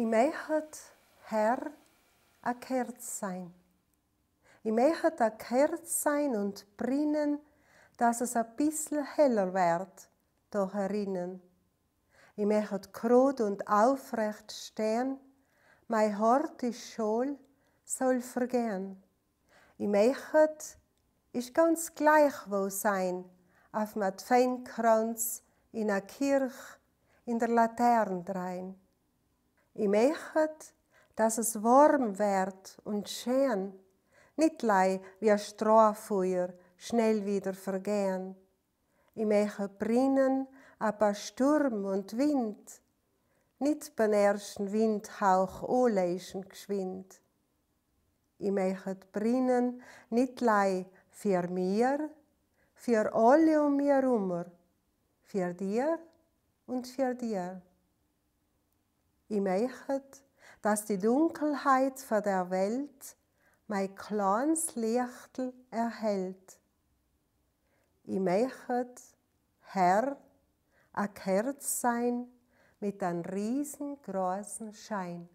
Ich möchte, Herr, ein Kerz sein. Ich möchte ein Kerz sein und brennen, dass es ein bisschen heller wird, da herinnen. Ich möchte grot und aufrecht stehen, mein Hort ist Schol soll vergehen. Ich möchte, ich ganz gleich wo sein, auf dem Adventkranz, in der Kirche, in der Laterne drein. Ich möchte, dass es warm wird und schön, nicht lei wie ein Strohfeuer schnell wieder vergehen. Ich möchte brennen, aber Sturm und Wind, nicht beim ersten Windhauch oleischen geschwind. Ich möchte brennen, nicht lei für mir, für alle um mir herum, für dir und für dir. Ich möchte, dass die Dunkelheit von der Welt mein kleines Lichtel erhält. Ich möchte, Herr, ein Kerz sein mit einem riesengroßen Schein.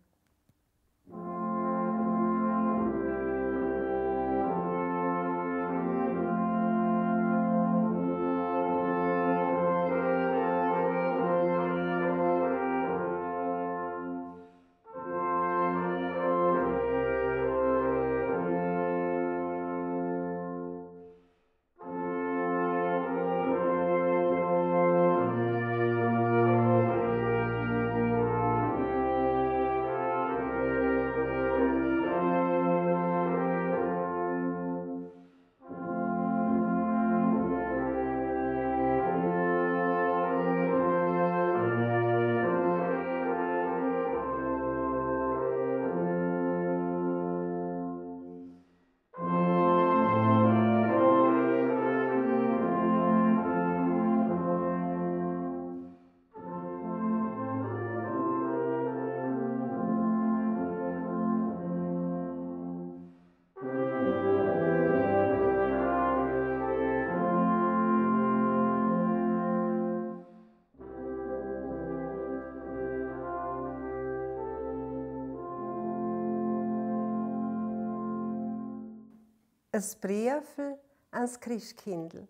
Ein Briefel ans Christkindl.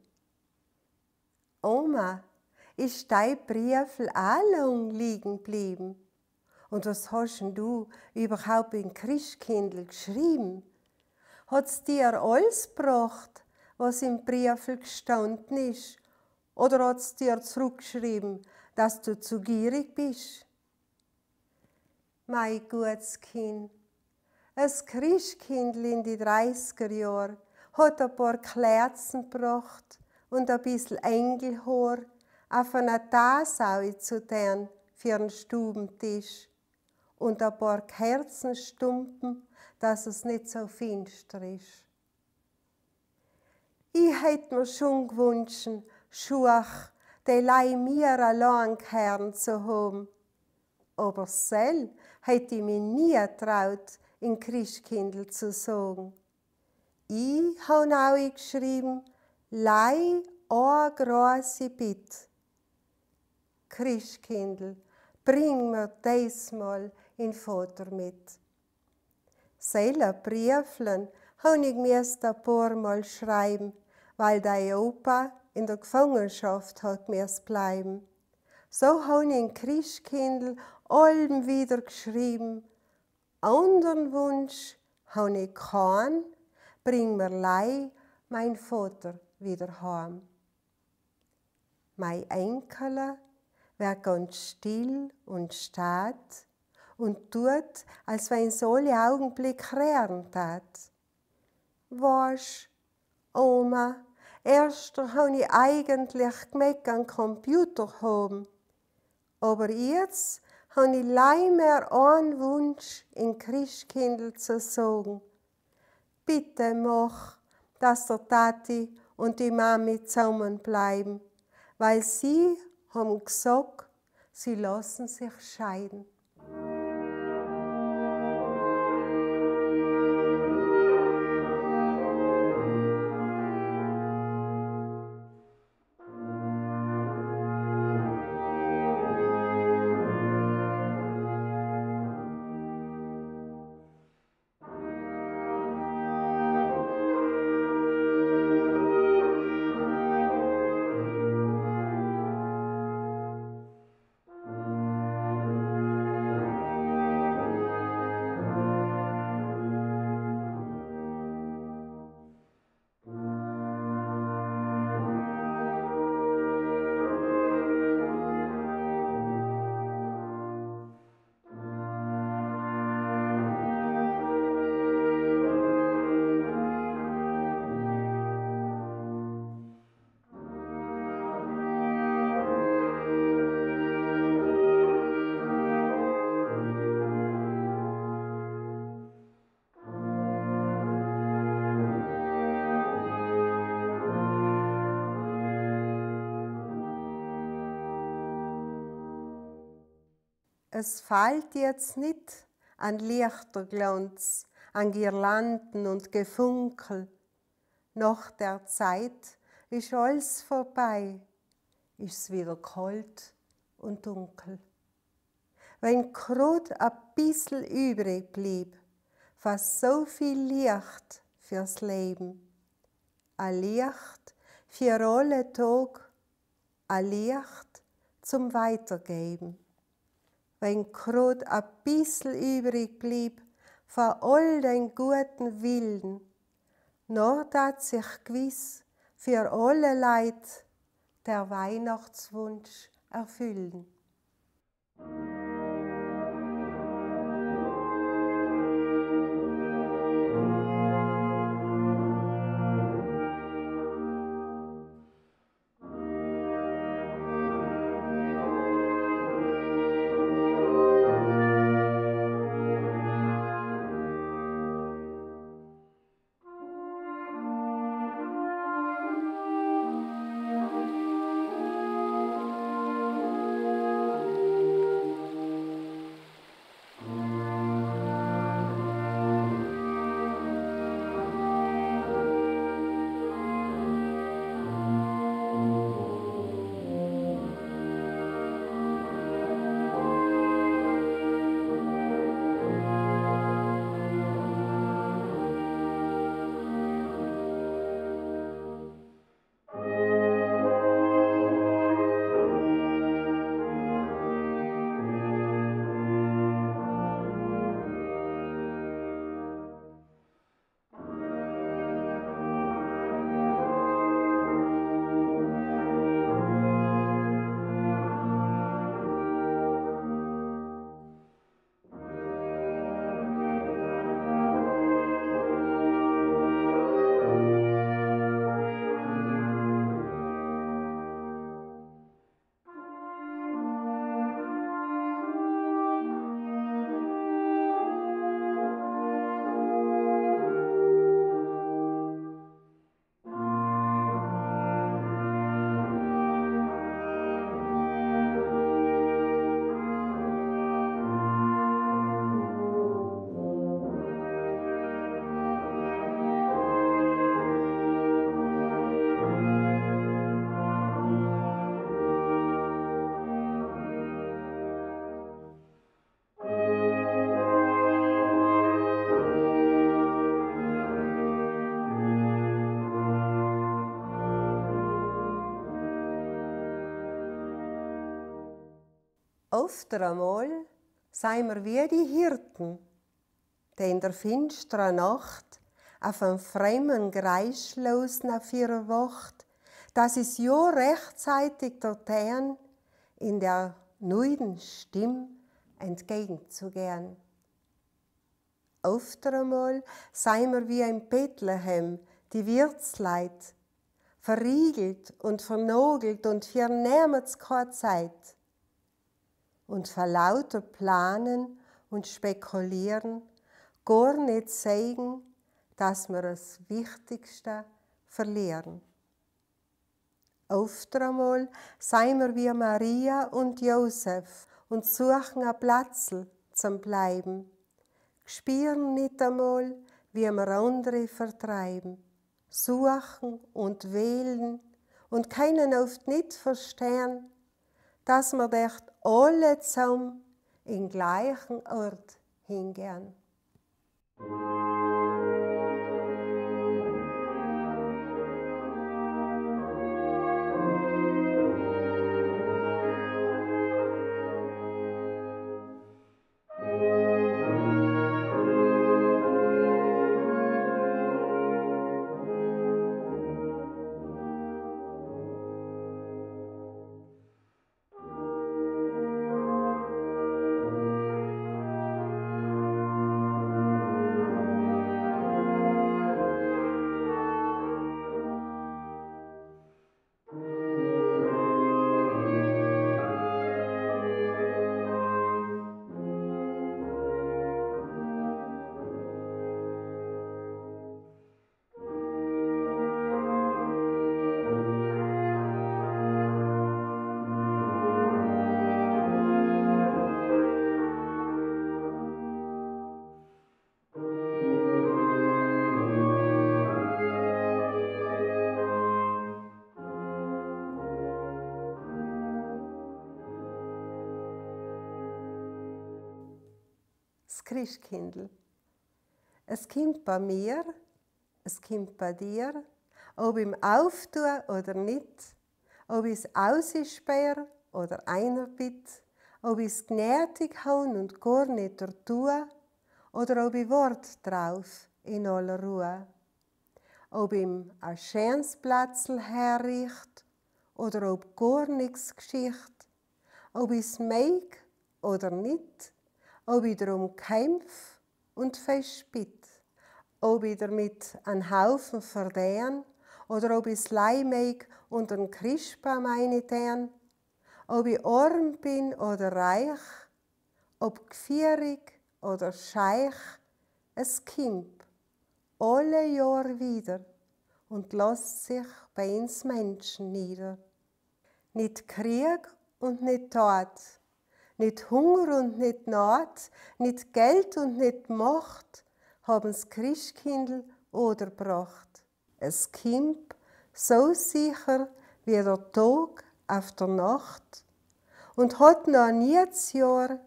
Oma, ist dein Briefel auch liegen geblieben? Und was hast denn du überhaupt in Christkindl geschrieben? Hat's dir alles gebracht, was im Briefel gestanden ist? Oder hat's dir zurückgeschrieben, dass du zu gierig bist? Mein gutes Kind, ein Christkindl in die 30er Jahre hat ein paar Kerzen gebracht und ein bisschen Engelhor auf einer Tasau zu tun für einen Stubentisch und ein paar Kerzenstumpen, dass es nicht so finster ist. Ich hätte mir schon gewünscht, Schuach, die Lei mir allein gehören zu haben. Aber sel hätte ich mich nie traut, in Christkindl zu sagen. Ich habe auch geschrieben, Lei a große Bitt. Christkindl, bring mir diesmal in Vater mit. Seine Brieflen habe ich mir ein paar Mal schreiben, weil der Opa in der Gefangenschaft hat mir's bleiben. So habe ich in Christkindl allem wieder geschrieben, anderen Wunsch habe ich keinen, bring mir lei mein Vater wieder heim. Mein Enkel wird ganz still und steht und tut, als wenn alle Augenblick rehren tat. Was, Oma, erst habe ich eigentlich gemerkt, einen Computer haben. Aber jetzt habe ich lei mehr einen Wunsch, in Christkindl zu sagen. Bitte mach, dass der Tati und die Mami zusammenbleiben, weil sie haben gesagt, sie lassen sich scheiden. Es fehlt jetzt nicht an Lichterglanz, an Girlanden und Gefunkel. Nach der Zeit ist alles vorbei, ist es wieder kalt und dunkel. Wenn gerade ein bisschen übrig blieb, war so viel Licht fürs Leben. Ein Licht für alle Tag, ein Licht zum Weitergeben wenn gerade ein bisschen übrig blieb von all den guten Willen, nur dat sich gewiss für alle Leid der Weihnachtswunsch erfüllen. Oft einmal seien wir wie die Hirten, die in der finsteren Nacht auf einen fremden Greis losen auf ihrer Wacht, dass es ja rechtzeitig dorthin in der neuen Stimme entgegenzugehen. Oft einmal seien wir wie in Bethlehem, die Wirtsleit, verriegelt und vernogelt und niemals keine Zeit und vor lauter Planen und Spekulieren gar nicht zeigen, dass wir das Wichtigste verlieren. Oft einmal seien wir wie Maria und Josef und suchen ein Platz zum Bleiben. Spüren nicht einmal, wie wir andere vertreiben. Suchen und wählen und keinen oft nicht verstehen, dass wir dort alle zusammen in gleichen Ort hingehen. Christkindl. Es kommt bei mir, es kommt bei dir, ob im Auftun oder nicht, ob ich es aussperre oder einer bitt, ob ich es gnädig hauen und gar nicht tue, oder ob ich Wort drauf in aller Ruhe. Ob ihm ein schönes Plätzl herricht oder ob gar nichts Geschicht, ob ich's meig oder nicht, ob ich darum kämpf und festbitt, ob ich damit einen Haufen verdehren oder ob ich's leimig und ein Christbaum meine ob ich arm bin oder reich, ob gefierig oder scheich, es kommt alle Jahr wieder und lässt sich bei uns Menschen nieder. Nicht Krieg und nicht Tod, nicht Hunger und nicht Not, nicht Geld und nicht Macht haben's Christkindl oder bracht. Es kommt so sicher wie der Tag auf der Nacht und hat noch nie das Jahr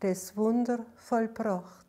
das Wunder vollbracht.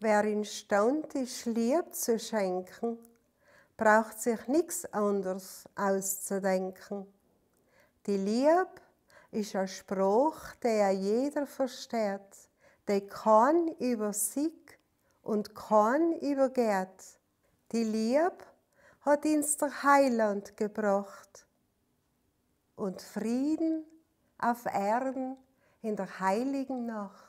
Wer instand ist, Liebe zu schenken, braucht sich nichts anderes auszudenken. Die Liebe ist ein Spruch, der jeder versteht, der kann über sich und kann übergeht. Die Liebe hat uns der Heiland gebracht und Frieden auf Erden in der heiligen Nacht.